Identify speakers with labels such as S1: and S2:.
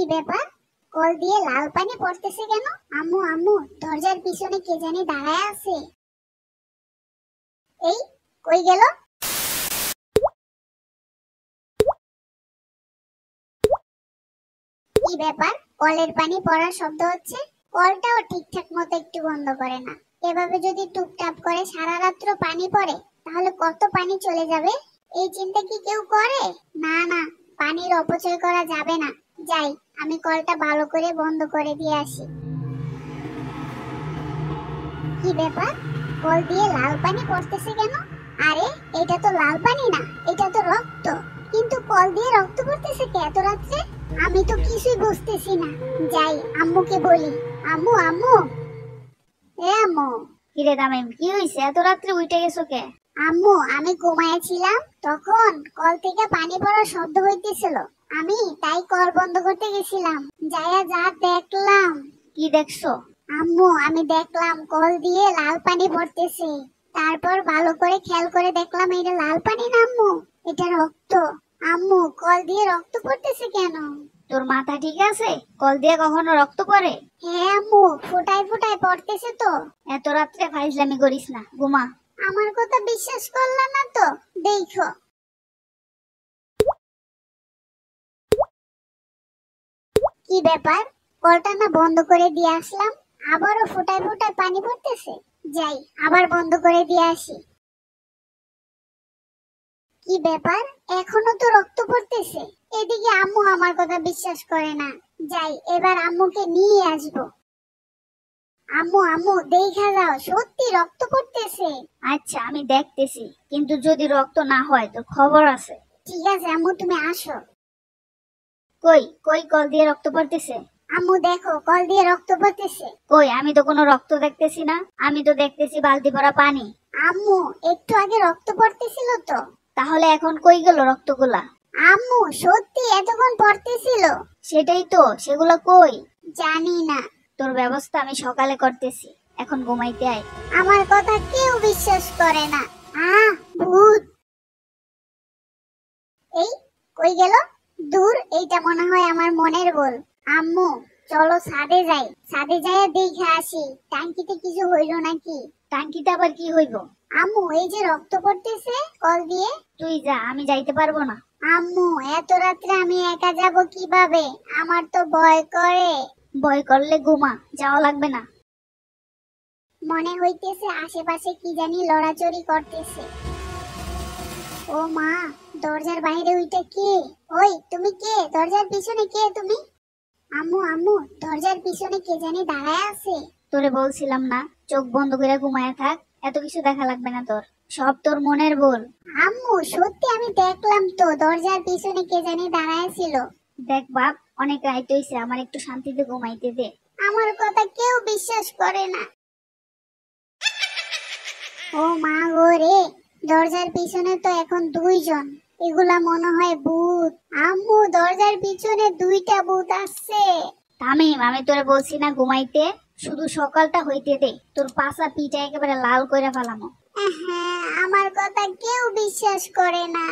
S1: কি ব্যাপার? কল দিয়ে লাল পানি পড়তেছে কেন? আম্মু আম্মু, দরজার পিছনে কে জানি দাঁড়ায় আছে। এই, কই গেল? কি ব্যাপার? কলের পানি পড়ার শব্দ হচ্ছে? কলটাও ঠিকঠাক মতো একটু বন্ধ করে না। এভাবে যদি টুপটাপ করে সারা রাত্র পানি পড়ে, তাহলে কত পানি চলে যাবে? এই চিন্তা কি কেউ করে? না না, পানির অপচয় করা যাবে না। যাই, আমি কলটা ভালো করে বন্ধ করে দিয়ে আসি। কি ব্যাপার? কল দিয়ে লাল পানি পড়তেছে কেন? আরে, এটা তো লাল পানি না, এটা তো রক্ত। কিন্তু কল দিয়ে রক্ত পড়তেছে কে এত রাত্রে? আমি তো কিছুই বুঝতেছি না। যাই, আম্মুকে বলি। আম্মু আম্মু। এ আম্মু।
S2: কিরে তামিম কি হইছে? এত রাত্রে উঠে গেছো কে?
S1: আম্মু আমি ঘুমাইছিলাম তখন কল থেকে পানি পড়ার শব্দ হইতেছিল। আমি তাই কল বন্ধ করতে গেছিলাম। যাইয়া যা দেখলাম।
S2: কি দেখছ?
S1: আম্মু আমি দেখলাম কল দিয়ে লাল পানি পড়তেছে। তারপর ভালো করে খেয়াল করে দেখলাম এটা লাল পানি না আম্মু? এটা রক্ত। আম্মু কল দিয়ে রক্ত পড়তেছে কেন?
S2: তোর মাথা ঠিক আছে? কল দিয়ে কখনো রক্ত পড়ে?
S1: হ্যাঁ আম্মু ফোটায় ফোটায় পড়তেছে তো।
S2: এত রাত্রে ফাইজলামি করিস না। ঘুমা।
S1: আমার কথা বিশ্বাস করলা না তো? দেখো। কি ব্যাপার? কলটা না বন্ধ করে দিয়ে আসলাম। আবারও ফোটায় ফোটায় পানি পড়তেছে? যাই, আবার বন্ধ করে দিয়ে আসি। কি ব্যাপার? এখনও তো রক্ত পড়তেছে। এদিকে আম্মু আমার কথা বিশ্বাস করে না। যাই, এবার আম্মুকে নিয়ে আসব। আম্মু আম্মু দেখা যাও সত্যি রক্ত পড়তেছে।
S2: আচ্ছা আমি দেখতেছি কিন্তু যদি রক্ত না হয় তো খবর আছে।
S1: ঠিক আছে আম্মু তুমি আসো।
S2: কই কই কল দিয়ে রক্ত পড়তেছে?
S1: আম্মু দেখো কল দিয়ে রক্ত পড়তেছে।
S2: কই আমি তো কোনো রক্ত দেখতেছি না আমি তো দেখতেছি বালতি ভরা পানি।
S1: আম্মু একটু আগে রক্ত পড়তেছিল তো।
S2: তাহলে এখন কই গেল রক্তগুলা?
S1: আম্মু সত্যি এতক্ষণ পড়তেছিল।
S2: সেটাই তো সেগুলো কই?
S1: জানি না।
S2: তোর ব্যবস্থা আমি সকালে করতেছি। এখন ঘুমাইতে আয়।
S1: আমার কথা কেউ বিশ্বাস করে না। আহ ভূত। এই, কই গেল? দূর, এইটা মনে হয় আমার মনের বল আম্মু, চলো ছাদে যাই। ছাদে যাই দেখে আসি। ট্যাঙ্কিতে কিছু হইল নাকি?
S2: টাঙ্কিতে আবার কি হইব?
S1: আম্মু, এই যে রক্ত পড়তেছে, কল দিয়ে।
S2: তুই যা, আমি যাইতে পারব না।
S1: আম্মু, এত রাত্রে আমি একা যাব কীভাবে? আমার তো ভয় করে।
S2: ভয় করলে ঘুমা যাওয়া লাগবে না।
S1: মনে হইতেছে আশেপাশে কি জানি লড়াচড়ি করতেছে। ও মা দরজার বাইরে ওইটা কে? ওই তুমি কে? দরজার পিছনে কে তুমি? আম্মু আম্মু দরজার পিছনে কে জানি দাঁড়ায় আছে।
S2: তোরে বলছিলাম না চোখ বন্ধ করে ঘুমায় থাক এত কিছু দেখা লাগবে না তোর সব তোর মনের বল
S1: আম্মু সত্যি আমি দেখলাম তো দরজার পিছনে কে জানি দাঁড়ায় ছিল।
S2: দেখ বাপ অনেক রাইত হইছে, আমার একটু শান্তিতে ঘুমাইতে দে।
S1: আমার কথা কেউ বিশ্বাস করে না। ও মা গো রে, দরজার পিছনে তো এখন দুইজন। এগুলা মনে হয় ভূত। আম্মু, দরজার পিছনে দুইটা ভূত আসছে
S2: তামিম আমি তোরে বলছি না ঘুমাইতে। শুধু সকালটা হইতে দে। তোর পাশা পিঠা একেবারে লাল কইরা ফেলামো।
S1: হ্যাঁ আমার কথা কেউ বিশ্বাস করে না।